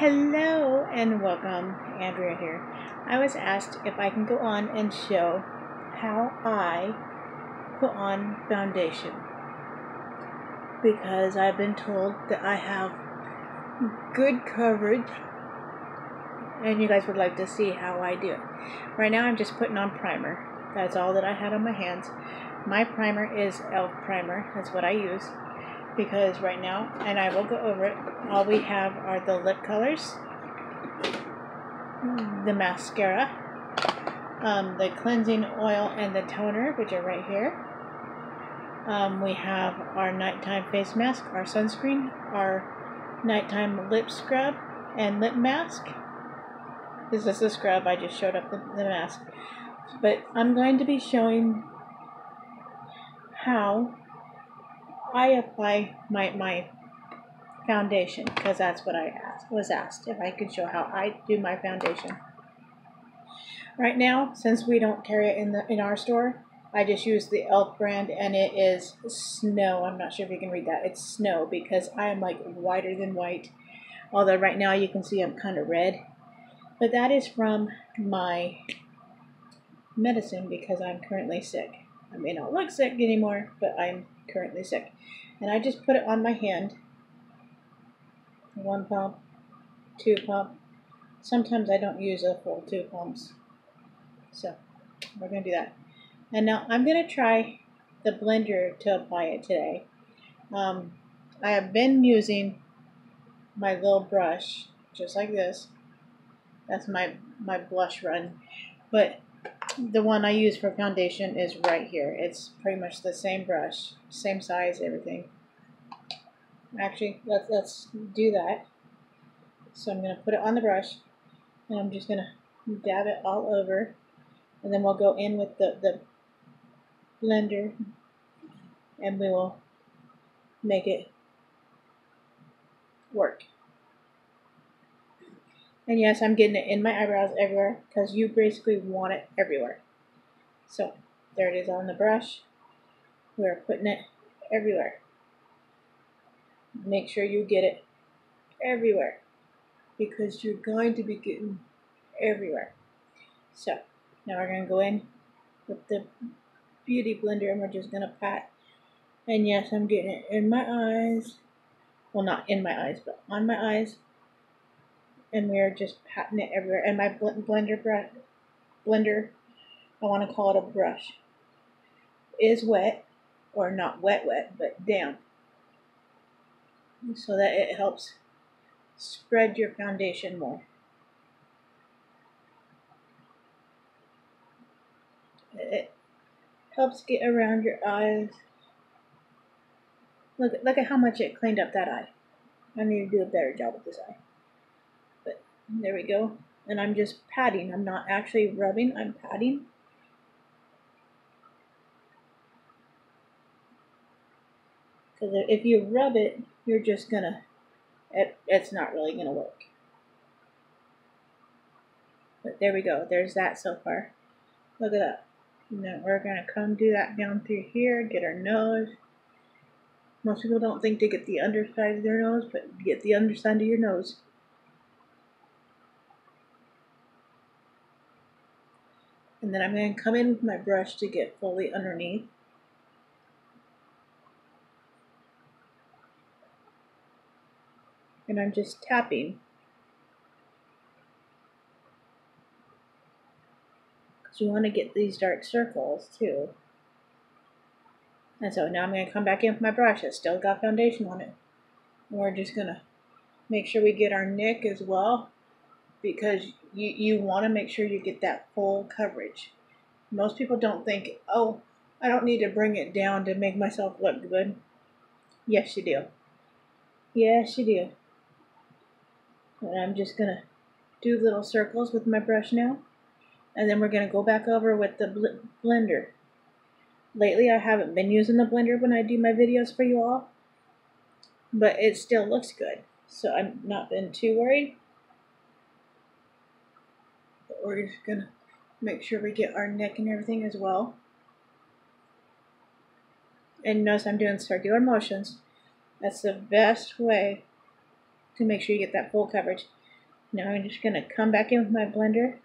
Hello and welcome, Andrea here. I was asked if I can go on and show how I put on foundation because I've been told that I have good coverage and you guys would like to see how I do it. Right now I'm just putting on primer. That's all that I had on my hands. My primer is e.l.f. primer. That's what I use because right now, and I will go over it, all we have are the lip colors, the mascara, um, the cleansing oil, and the toner, which are right here. Um, we have our nighttime face mask, our sunscreen, our nighttime lip scrub, and lip mask. This is the scrub, I just showed up the, the mask. But I'm going to be showing how I apply my, my foundation because that's what I asked, was asked if I could show how I do my foundation. Right now, since we don't carry it in the in our store, I just use the e.l.f. brand and it is snow. I'm not sure if you can read that. It's snow because I am like whiter than white. Although right now you can see I'm kind of red. But that is from my medicine because I'm currently sick. I may not look sick anymore, but I'm currently sick. And I just put it on my hand. One pump, two pump. Sometimes I don't use a full two pumps. So we're going to do that. And now I'm going to try the blender to apply it today. Um, I have been using my little brush, just like this. That's my, my blush run. But the one I use for foundation is right here. It's pretty much the same brush, same size, everything. Actually, let's, let's do that. So I'm going to put it on the brush, and I'm just going to dab it all over, and then we'll go in with the, the blender, and we will make it work. And yes, I'm getting it in my eyebrows everywhere because you basically want it everywhere. So there it is on the brush. We're putting it everywhere. Make sure you get it everywhere because you're going to be getting everywhere. So now we're going to go in with the beauty blender and we're just going to pat. And yes, I'm getting it in my eyes. Well, not in my eyes, but on my eyes and we are just patting it everywhere. And my blender brush, blender, I want to call it a brush, is wet, or not wet wet, but damp, so that it helps spread your foundation more. It helps get around your eyes. Look, look at how much it cleaned up that eye. I need to do a better job with this eye. There we go. And I'm just patting. I'm not actually rubbing, I'm patting. Because if you rub it, you're just gonna, it, it's not really gonna work. But there we go. There's that so far. Look at that. Now we're gonna come do that down through here, get our nose. Most people don't think to get the underside of their nose, but get the underside of your nose. And then I'm going to come in with my brush to get fully underneath. And I'm just tapping. Because you want to get these dark circles too. And so now I'm going to come back in with my brush. It's still got foundation on it. And we're just going to make sure we get our neck as well because you, you want to make sure you get that full coverage. Most people don't think, oh, I don't need to bring it down to make myself look good. Yes, you do. Yes, you do. And I'm just going to do little circles with my brush now. And then we're going to go back over with the bl blender. Lately, I haven't been using the blender when I do my videos for you all. But it still looks good. So I'm not been too worried we're just gonna make sure we get our neck and everything as well. And notice I'm doing circular motions. That's the best way to make sure you get that full coverage. Now I'm just to come back in with my blender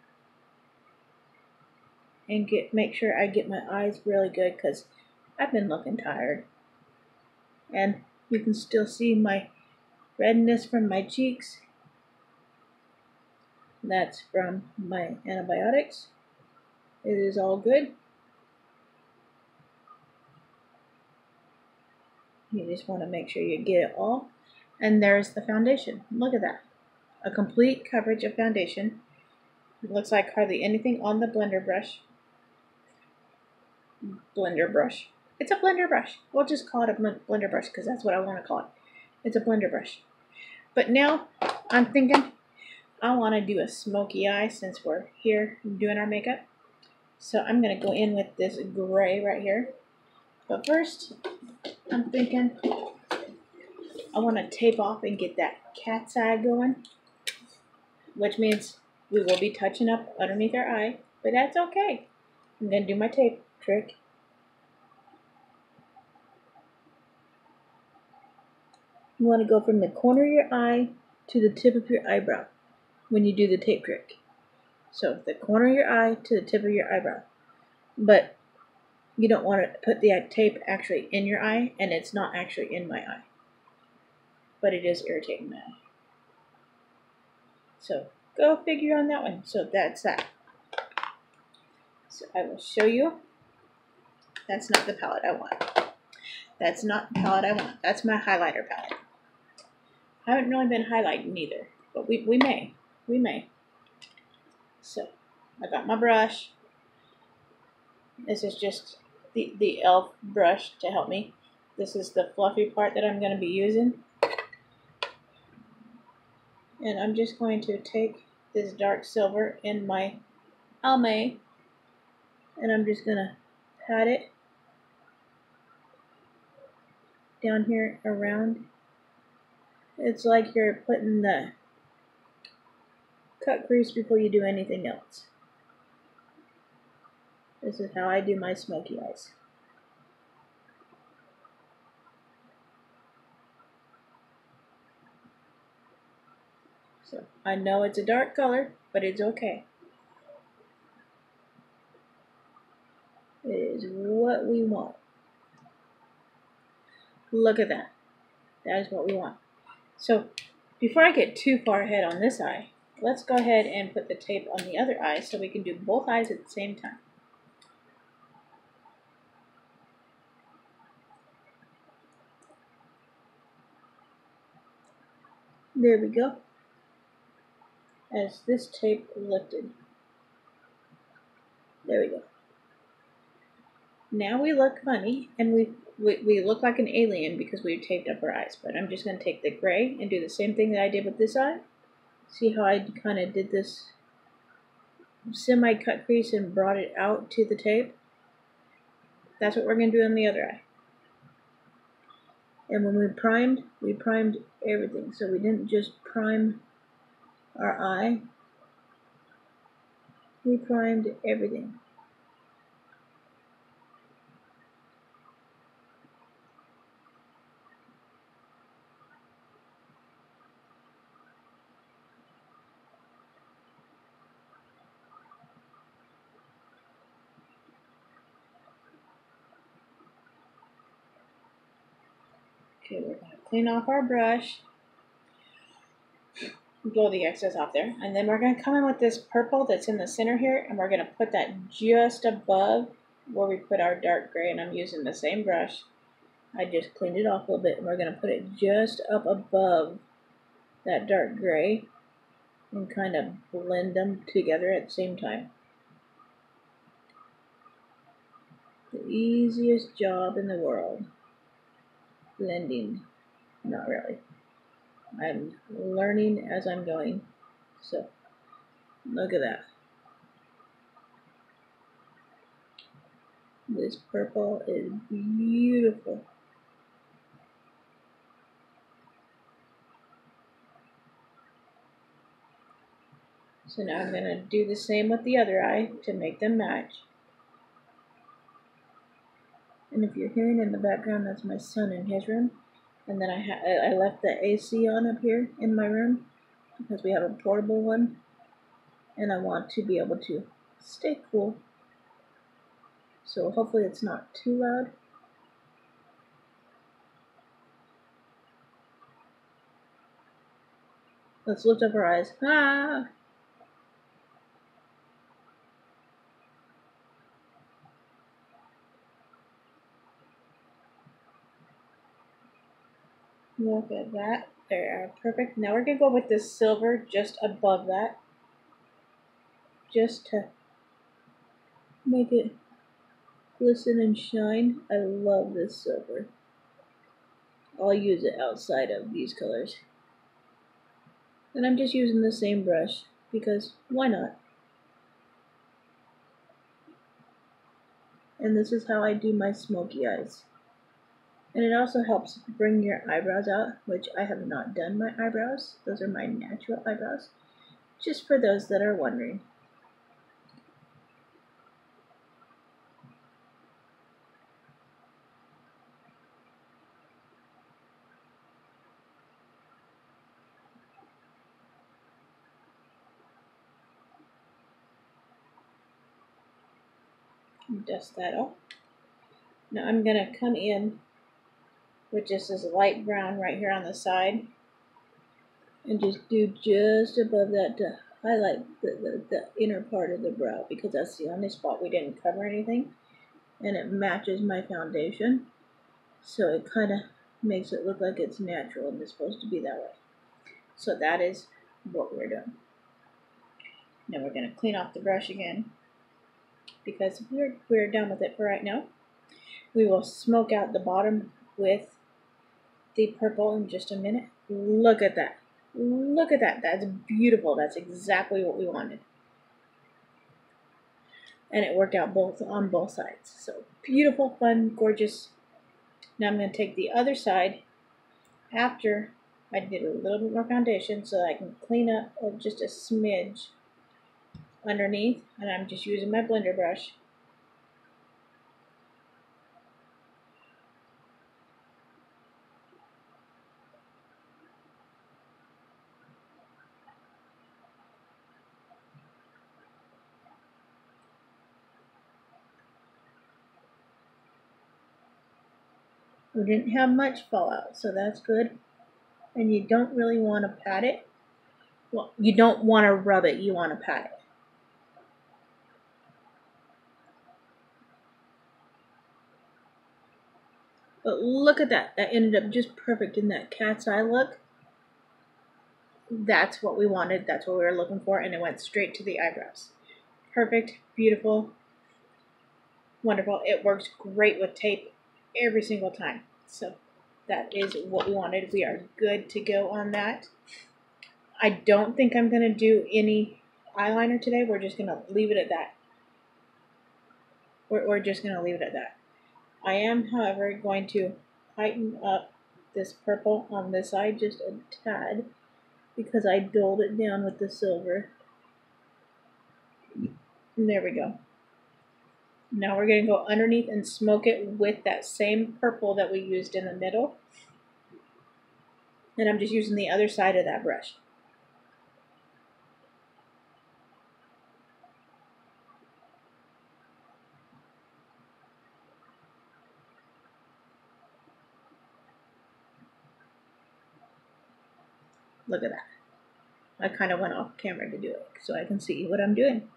and get make sure I get my eyes really good because I've been looking tired. And you can still see my redness from my cheeks. That's from my antibiotics. It is all good. You just want to make sure you get it all. And there's the foundation. Look at that. A complete coverage of foundation. It looks like hardly anything on the blender brush. Blender brush. It's a blender brush. We'll just call it a blender brush because that's what I want to call it. It's a blender brush. But now I'm thinking I want to do a smoky eye since we're here doing our makeup. So I'm going to go in with this gray right here. But first, I'm thinking I want to tape off and get that cat's eye going. Which means we will be touching up underneath our eye. But that's okay. I'm going to do my tape trick. You want to go from the corner of your eye to the tip of your eyebrow when you do the tape trick. So the corner of your eye to the tip of your eyebrow. But you don't want to put the tape actually in your eye, and it's not actually in my eye. But it is irritating my eye. So go figure on that one. So that's that. So I will show you. That's not the palette I want. That's not the palette I want. That's my highlighter palette. I haven't really been highlighting either, but we, we may. We may. So, I got my brush. This is just the, the e.l.f. brush to help me. This is the fluffy part that I'm going to be using. And I'm just going to take this dark silver in my Almay and I'm just going to pat it down here around it's like you're putting the cut crease before you do anything else. This is how I do my smoky eyes. So I know it's a dark color, but it's okay. It is what we want. Look at that. That is what we want. So before I get too far ahead on this eye, let's go ahead and put the tape on the other eye so we can do both eyes at the same time. There we go. As this tape lifted. There we go. Now we look funny and we we, we look like an alien because we've taped up our eyes. But I'm just going to take the gray and do the same thing that I did with this eye. See how I kind of did this semi-cut crease and brought it out to the tape? That's what we're going to do on the other eye. And when we primed, we primed everything. So we didn't just prime our eye. We primed everything. Okay, we're going to clean off our brush. Blow the excess off there. And then we're going to come in with this purple that's in the center here. And we're going to put that just above where we put our dark gray. And I'm using the same brush. I just cleaned it off a little bit. And we're going to put it just up above that dark gray. And kind of blend them together at the same time. The easiest job in the world blending. Not really. I'm learning as I'm going. So, look at that. This purple is beautiful. So now I'm going to do the same with the other eye to make them match. And if you're hearing in the background, that's my son in his room. And then I, I left the AC on up here in my room. because we have a portable one and I want to be able to stay cool. So hopefully it's not too loud. Let's lift up our eyes. Ah! Look at that. There, uh, perfect. Now we're going to go with this silver just above that. Just to make it glisten and shine. I love this silver. I'll use it outside of these colors. And I'm just using the same brush because why not? And this is how I do my smoky eyes. And it also helps bring your eyebrows out, which I have not done my eyebrows. Those are my natural eyebrows. Just for those that are wondering. Dust that off. Now I'm going to come in with just this light brown right here on the side. And just do just above that to highlight the, the, the inner part of the brow because that's the only spot we didn't cover anything. And it matches my foundation. So it kind of makes it look like it's natural and it's supposed to be that way. So that is what we're doing. Now we're going to clean off the brush again because we're, we're done with it for right now. We will smoke out the bottom with the purple in just a minute. Look at that. Look at that. That's beautiful. That's exactly what we wanted. And it worked out both on both sides. So beautiful, fun, gorgeous. Now I'm going to take the other side after I did a little bit more foundation so I can clean up just a smidge underneath. And I'm just using my blender brush We didn't have much fallout, so that's good. And you don't really want to pat it. Well, you don't want to rub it, you want to pat it. But look at that. That ended up just perfect in that cat's eye look. That's what we wanted. That's what we were looking for. And it went straight to the eyebrows. Perfect. Beautiful. Wonderful. It works great with tape every single time. So that is what we wanted. We are good to go on that. I don't think I'm going to do any eyeliner today. We're just going to leave it at that. We're, we're just going to leave it at that. I am, however, going to heighten up this purple on this side just a tad because I dulled it down with the silver. There we go. Now we're going to go underneath and smoke it with that same purple that we used in the middle. And I'm just using the other side of that brush. Look at that. I kind of went off camera to do it so I can see what I'm doing.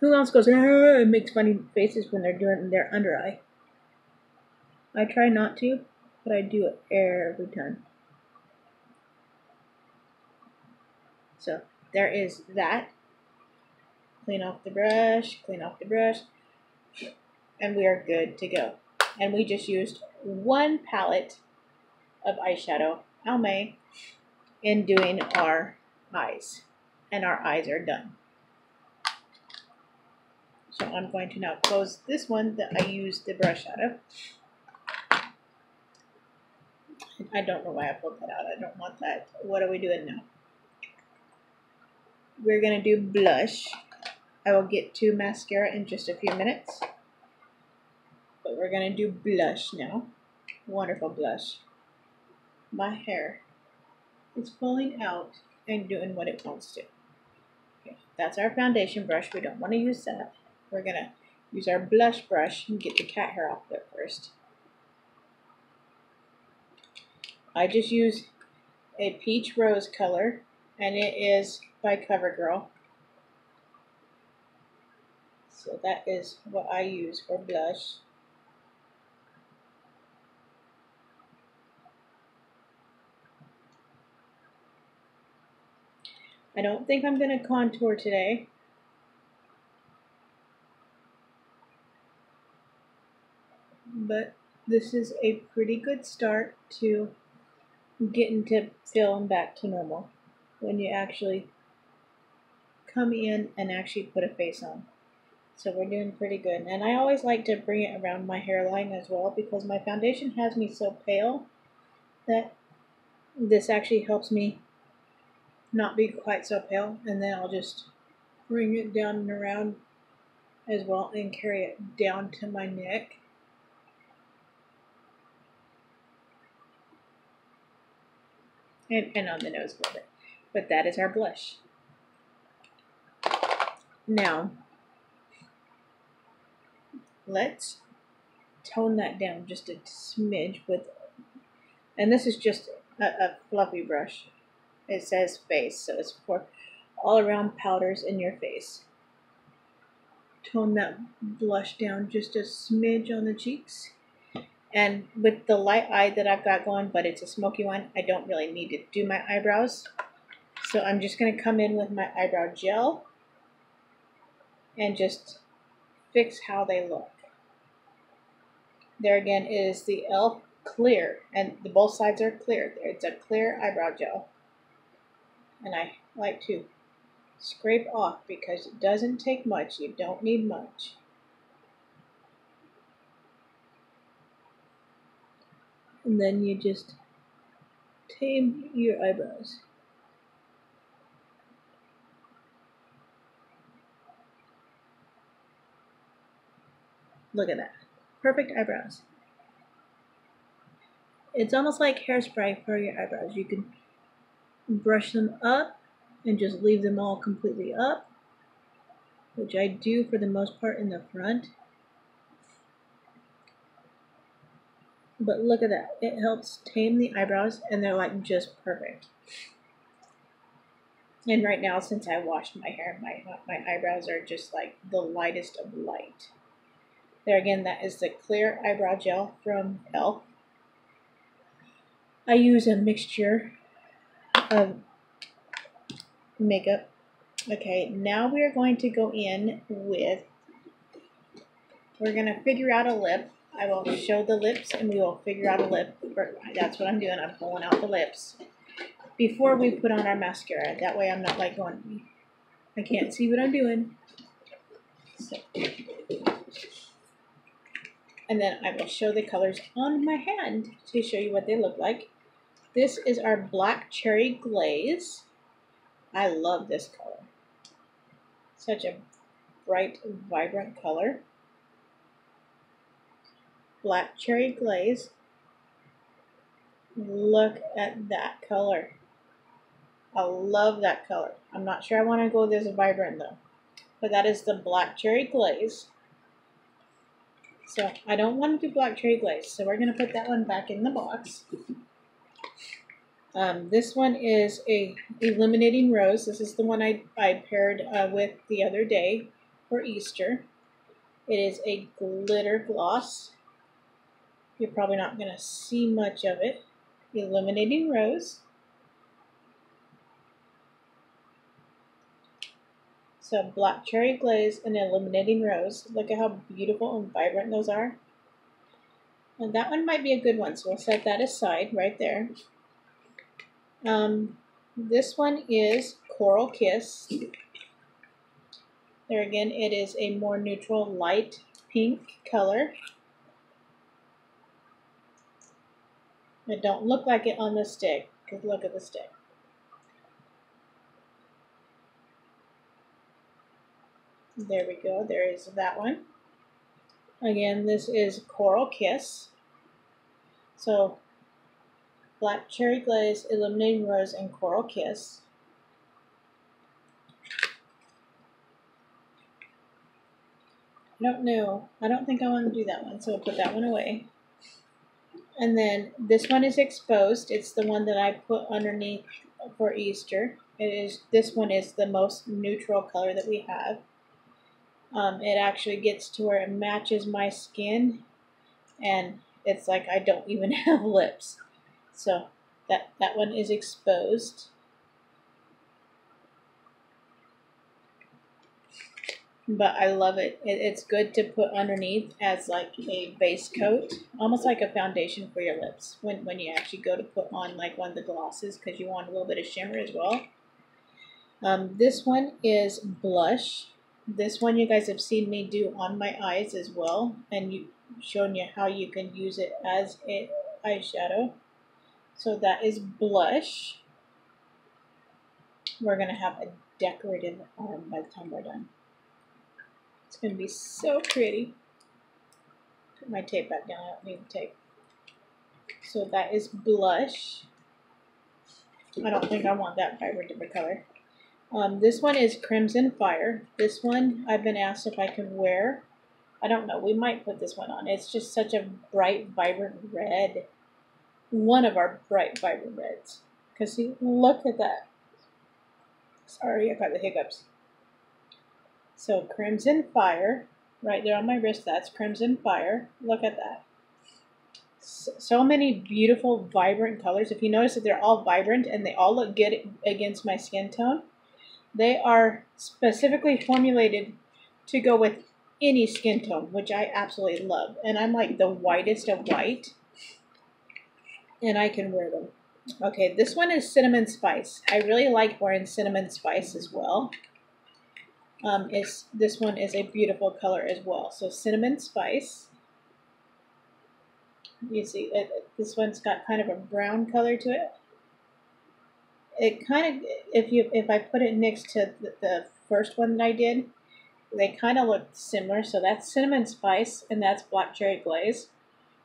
Who else goes ah, and makes funny faces when they're doing their under eye? I try not to, but I do it every time. So there is that. Clean off the brush, clean off the brush, and we are good to go. And we just used one palette of eyeshadow, Almay, in doing our eyes. And our eyes are done. So I'm going to now close this one that I used the brush out of. I don't know why I pulled that out. I don't want that. What are we doing now? We're going to do blush. I will get to mascara in just a few minutes. But we're going to do blush now. Wonderful blush. my hair is pulling out and doing what it wants to. Okay, that's our foundation brush. We don't want to use that. We're going to use our blush brush and get the cat hair off there first. I just use a peach rose color and it is by CoverGirl. So that is what I use for blush. I don't think I'm going to contour today. But this is a pretty good start to getting to feeling back to normal when you actually come in and actually put a face on. So we're doing pretty good. And I always like to bring it around my hairline as well because my foundation has me so pale that this actually helps me not be quite so pale. And then I'll just bring it down and around as well and carry it down to my neck. And, and on the nose a little bit. But that is our blush. Now, let's tone that down just a smidge with, and this is just a, a fluffy brush. It says face, so it's for all around powders in your face. Tone that blush down just a smidge on the cheeks. And with the light eye that I've got going, but it's a smoky one, I don't really need to do my eyebrows. So I'm just going to come in with my eyebrow gel and just fix how they look. There again is the e.l.f. clear, and the both sides are clear. It's a clear eyebrow gel. And I like to scrape off because it doesn't take much. You don't need much. And then you just tame your eyebrows. Look at that. Perfect eyebrows. It's almost like hairspray for your eyebrows. You can brush them up and just leave them all completely up, which I do for the most part in the front. But look at that. It helps tame the eyebrows and they're like just perfect. And right now, since I washed my hair, my, my eyebrows are just like the lightest of light. There again, that is the clear eyebrow gel from e.l.f. I use a mixture of makeup. Okay, now we are going to go in with, we're going to figure out a lip. I will show the lips and we will figure out a lip. That's what I'm doing. I'm pulling out the lips before we put on our mascara. That way I'm not like going, I can't see what I'm doing. So. And then I will show the colors on my hand to show you what they look like. This is our Black Cherry Glaze. I love this color. Such a bright, vibrant color. Black Cherry Glaze. Look at that color. I love that color. I'm not sure I want to go this vibrant though. But that is the Black Cherry Glaze. So I don't want to do black cherry glaze, so we're going to put that one back in the box. Um, this one is a Illuminating Rose. This is the one I, I paired uh, with the other day for Easter. It is a glitter gloss. You're probably not going to see much of it. Illuminating Rose. So black cherry glaze and illuminating rose. Look at how beautiful and vibrant those are. And that one might be a good one, so we'll set that aside right there. Um, this one is Coral Kiss. There again, it is a more neutral light pink color. It don't look like it on the stick, because look at the stick. There we go. There is that one. Again, this is Coral Kiss. So Black Cherry Glaze, Illuminating Rose, and Coral Kiss. I don't know. I don't think I want to do that one, so we'll put that one away. And then this one is exposed. It's the one that I put underneath for Easter. It is this one is the most neutral color that we have. Um, it actually gets to where it matches my skin and it's like I don't even have lips. So that, that one is exposed. But I love it. it. It's good to put underneath as like a base coat, almost like a foundation for your lips when, when you actually go to put on like one of the glosses because you want a little bit of shimmer as well. Um, this one is blush. This one you guys have seen me do on my eyes as well and you shown you how you can use it as a eyeshadow. So that is blush. We're going to have a decorative arm by the time we're done. It's going to be so pretty. Put my tape back down. I don't need tape. So that is blush. I don't think I want that vibrant color. Um, this one is Crimson Fire. This one I've been asked if I can wear. I don't know. We might put this one on. It's just such a bright, vibrant red. One of our bright, vibrant reds. Because see, look at that. Sorry, I got the hiccups. So Crimson Fire, right there on my wrist, that's Crimson Fire. Look at that. So many beautiful, vibrant colors. If you notice that they're all vibrant and they all look good against my skin tone, they are specifically formulated to go with any skin tone, which I absolutely love. And I'm like the whitest of white, and I can wear them. Okay, this one is Cinnamon Spice. I really like wearing Cinnamon Spice as well um, is this one is a beautiful color as well. So cinnamon spice. You see, it, this one's got kind of a brown color to it. It kind of, if you if I put it next to the, the first one that I did, they kind of look similar. So that's cinnamon spice, and that's black cherry glaze.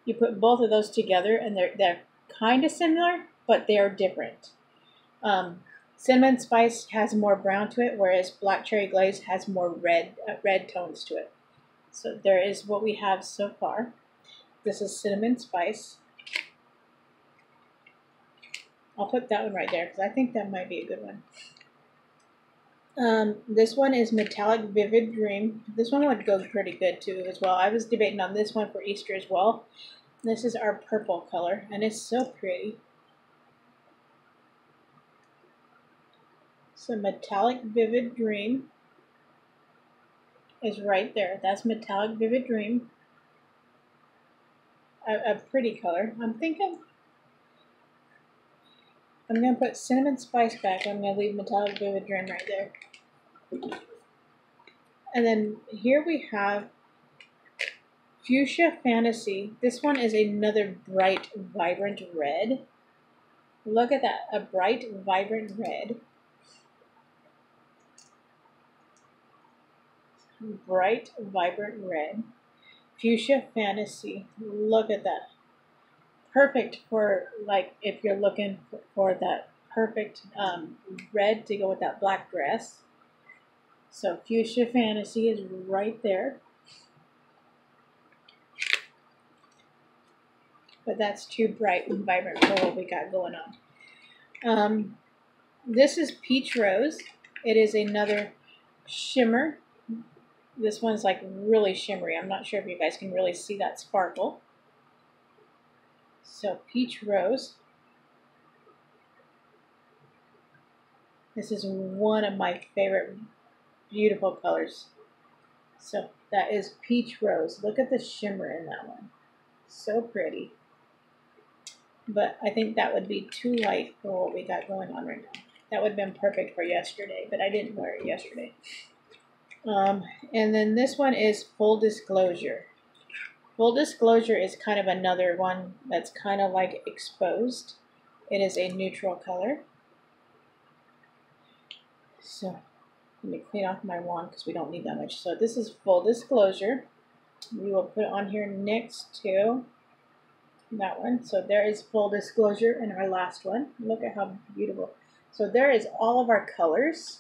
You put both of those together, and they're they're kind of similar, but they are different. Um, Cinnamon spice has more brown to it, whereas black cherry glaze has more red uh, red tones to it. So there is what we have so far. This is cinnamon spice. I'll put that one right there because I think that might be a good one. Um, this one is Metallic Vivid Dream. This one would go pretty good too as well. I was debating on this one for Easter as well. This is our purple color and it's so pretty. So Metallic Vivid Dream is right there. That's Metallic Vivid Dream. A, a pretty color. I'm thinking I'm going to put Cinnamon Spice back. I'm going to leave Metallic Vivid Dream right there. And then here we have Fuchsia Fantasy. This one is another bright, vibrant red. Look at that, a bright, vibrant red. Bright, vibrant red. Fuchsia Fantasy. Look at that. Perfect for, like, if you're looking for that perfect um, red to go with that black dress. So Fuchsia Fantasy is right there. But that's too bright and vibrant for what we got going on. Um, this is Peach Rose. It is another shimmer this one's like really shimmery. I'm not sure if you guys can really see that sparkle. So Peach Rose. This is one of my favorite beautiful colors. So that is Peach Rose. Look at the shimmer in that one. So pretty. But I think that would be too light for what we got going on right now. That would have been perfect for yesterday, but I didn't wear it yesterday. Um, and then this one is full disclosure. Full disclosure is kind of another one that's kind of like exposed. It is a neutral color. So let me clean off my wand because we don't need that much. So this is full disclosure. We will put it on here next to that one. So there is full disclosure in our last one. Look at how beautiful. So there is all of our colors.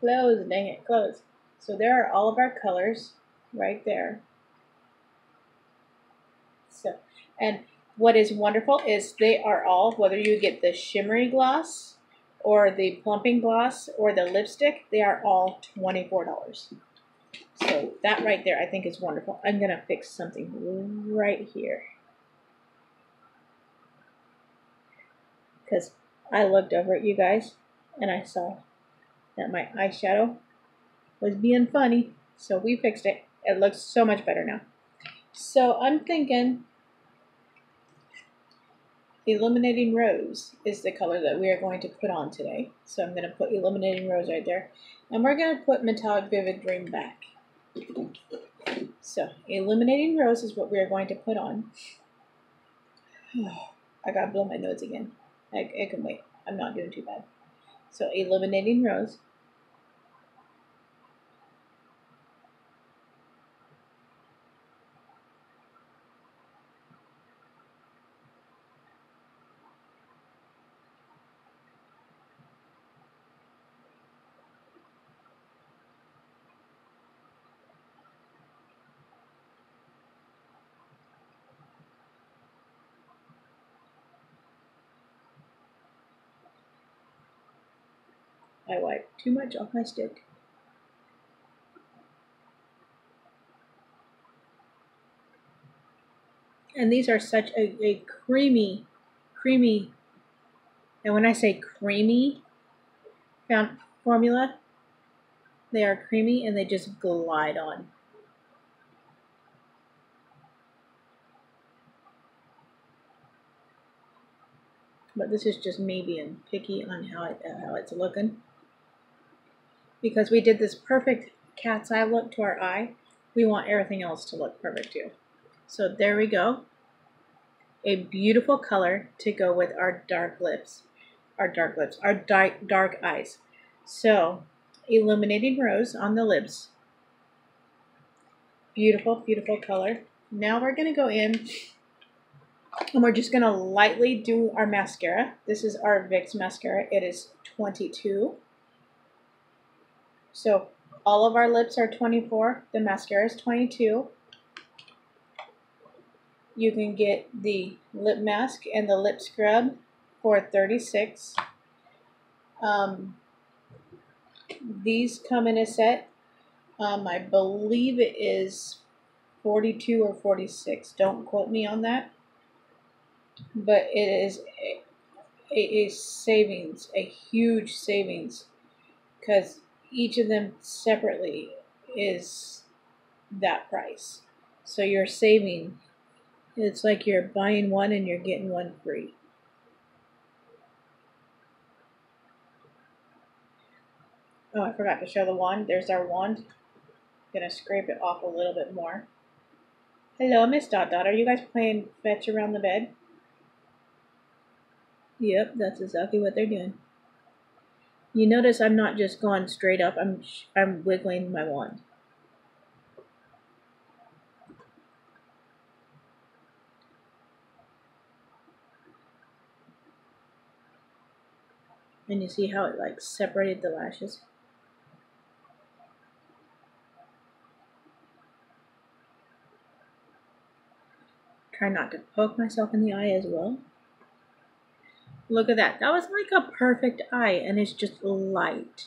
Close, dang it, close. So there are all of our colors right there. So, and what is wonderful is they are all, whether you get the shimmery gloss or the plumping gloss or the lipstick, they are all $24. So that right there I think is wonderful. I'm going to fix something right here. Because I looked over at you guys and I saw that my eyeshadow was being funny. So we fixed it. It looks so much better now. So I'm thinking Illuminating Rose is the color that we are going to put on today. So I'm going to put Illuminating Rose right there. And we're going to put Metallic Vivid Dream back. So Illuminating Rose is what we are going to put on. I got to blow my nose again. I, I can wait. I'm not doing too bad. So Illuminating Rose. I wipe too much off my stick. And these are such a, a creamy, creamy, and when I say creamy found formula, they are creamy and they just glide on. But this is just me being picky on how, it, how it's looking because we did this perfect cat's eye look to our eye, we want everything else to look perfect too. So there we go. A beautiful color to go with our dark lips, our dark lips, our dark, dark eyes. So illuminating rose on the lips. Beautiful, beautiful color. Now we're going to go in and we're just going to lightly do our mascara. This is our Vic's mascara. It is 22. So all of our lips are 24. The mascara is 22. You can get the lip mask and the lip scrub for 36. Um, these come in a set. Um, I believe it is 42 or 46. Don't quote me on that. But it is a, a, savings, a huge savings. Because each of them separately is that price. So you're saving. It's like you're buying one and you're getting one free. Oh, I forgot to show the wand. There's our wand. Gonna scrape it off a little bit more. Hello, Miss Dot Dot. Are you guys playing fetch around the bed? Yep, that's exactly what they're doing. You notice I'm not just going straight up, I'm, I'm wiggling my wand. And you see how it like separated the lashes? Try not to poke myself in the eye as well. Look at that. That was like a perfect eye, and it's just light.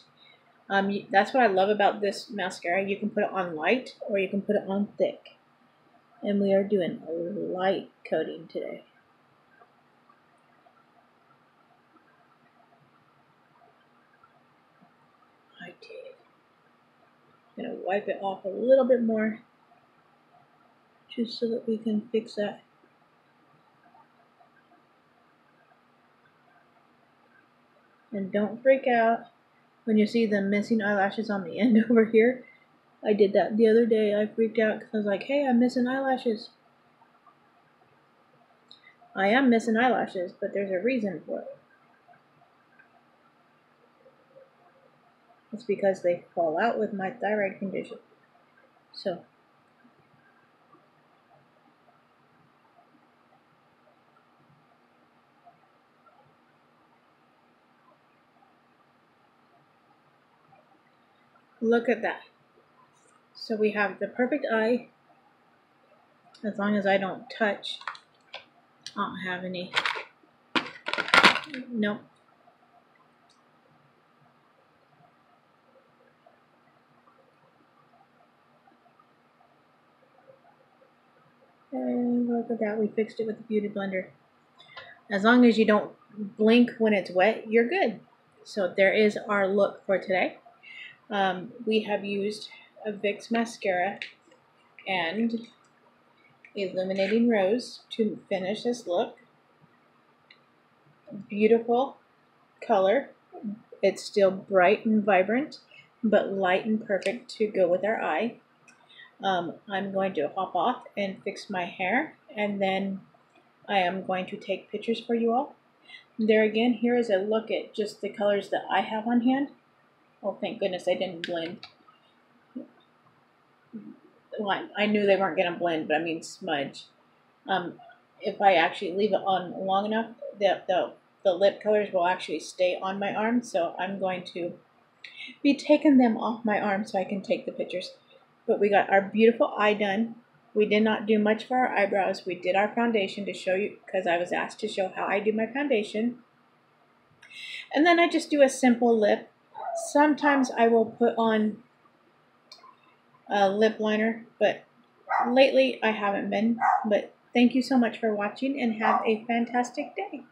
Um, that's what I love about this mascara. You can put it on light, or you can put it on thick. And we are doing a light coating today. I did. I'm going to wipe it off a little bit more, just so that we can fix that And don't freak out when you see the missing eyelashes on the end over here. I did that the other day. I freaked out because I was like, hey, I'm missing eyelashes. I am missing eyelashes, but there's a reason for it. It's because they fall out with my thyroid condition. So, Look at that. So we have the perfect eye. As long as I don't touch, I don't have any. Nope. And look at that, we fixed it with the Beauty Blender. As long as you don't blink when it's wet, you're good. So there is our look for today. Um, we have used a Vic's mascara and Illuminating Rose to finish this look. Beautiful color. It's still bright and vibrant, but light and perfect to go with our eye. Um, I'm going to hop off and fix my hair, and then I am going to take pictures for you all. There again, here is a look at just the colors that I have on hand. Oh, thank goodness I didn't blend. Well, I knew they weren't going to blend, but I mean smudge. Um, if I actually leave it on long enough, the, the, the lip colors will actually stay on my arm. So I'm going to be taking them off my arm so I can take the pictures. But we got our beautiful eye done. We did not do much for our eyebrows. We did our foundation to show you, because I was asked to show how I do my foundation. And then I just do a simple lip. Sometimes I will put on a lip liner, but lately I haven't been. But thank you so much for watching and have a fantastic day.